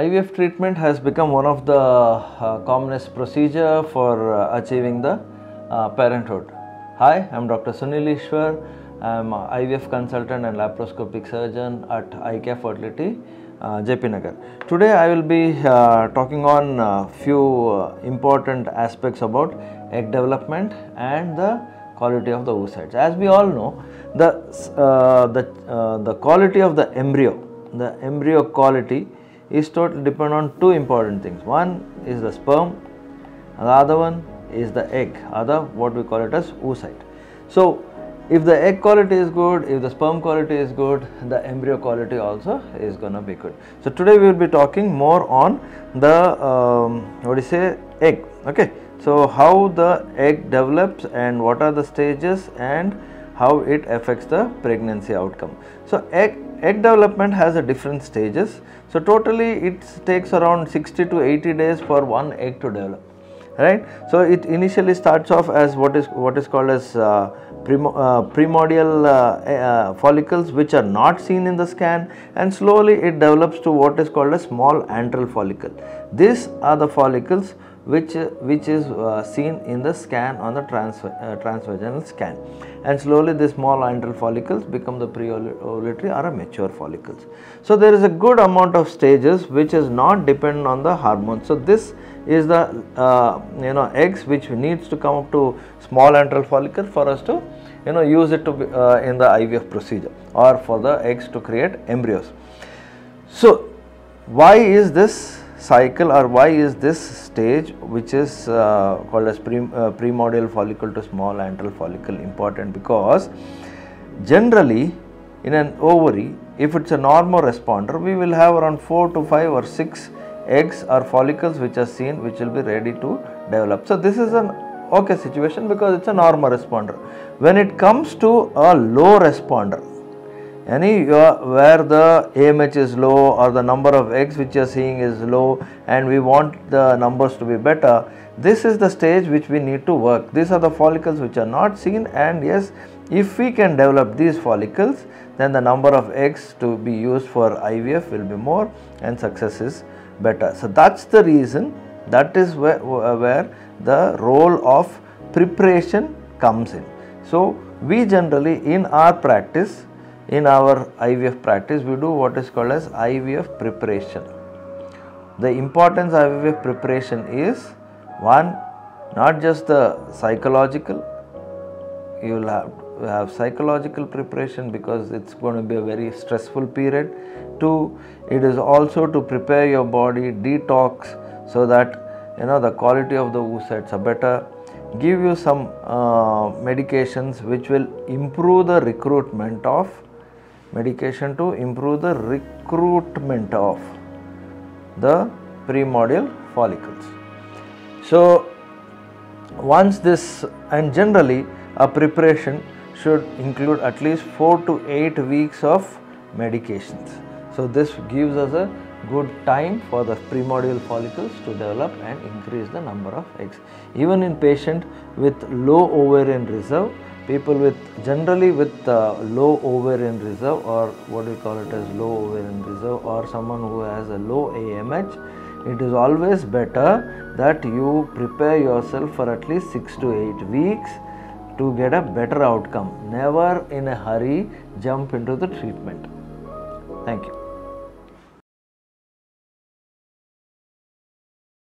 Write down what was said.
IVF treatment has become one of the uh, commonest procedure for uh, achieving the uh, parenthood. Hi, I'm Dr. Sunil Eshwar. I'm IVF consultant and laparoscopic surgeon at Aikya Fertility, uh, JP Nagar. Today I will be uh, talking on a few uh, important aspects about egg development and the quality of the oocytes. As we all know, the uh, the the quality of the embryo, the embryo quality is totally depend on two important things. One is the sperm, and the other one is the egg, other what we call it as oocyte. So, if the egg quality is good, if the sperm quality is good, the embryo quality also is gonna be good. So today we will be talking more on the um, what do you say egg. Okay. So how the egg develops and what are the stages and how it affects the pregnancy outcome. So egg egg development has a different stages. So totally it takes around 60 to 80 days for one egg to develop right so it initially starts off as what is what is called as uh, primo, uh, primordial uh, uh, follicles which are not seen in the scan and slowly it develops to what is called a small antral follicle these are the follicles which which is uh, seen in the scan on the trans, uh, transvaginal scan. And slowly the small antral follicles become the pre-ovulatory or mature follicles. So there is a good amount of stages which is not dependent on the hormones. So this is the uh, you know eggs which needs to come up to small antral follicle for us to you know use it to be, uh, in the IVF procedure or for the eggs to create embryos. So why is this cycle or why is this stage which is uh, called as pre, uh, primordial follicle to small antral follicle important because generally in an ovary if it's a normal responder we will have around 4 to 5 or 6 eggs or follicles which are seen which will be ready to develop. So this is an okay situation because it's a normal responder. When it comes to a low responder, any where the AMH is low or the number of eggs which you are seeing is low and we want the numbers to be better, this is the stage which we need to work. These are the follicles which are not seen and yes, if we can develop these follicles, then the number of eggs to be used for IVF will be more and success is better. So that's the reason that is where, uh, where the role of preparation comes in. So we generally in our practice, in our IVF practice, we do what is called as IVF preparation. The importance of IVF preparation is one, not just the psychological, you will have have psychological preparation because it's going to be a very stressful period. Two, it is also to prepare your body, detox so that you know the quality of the oocytes are better. Give you some uh, medications which will improve the recruitment of medication to improve the recruitment of the primordial follicles. So once this and generally a preparation should include at least 4 to 8 weeks of medications. So this gives us a good time for the primordial follicles to develop and increase the number of eggs. Even in patient with low ovarian reserve, people with generally with uh, low ovarian reserve or what we call it as low ovarian reserve or someone who has a low AMH, it is always better that you prepare yourself for at least 6 to 8 weeks to get a better outcome. Never in a hurry jump into the treatment. Thank you.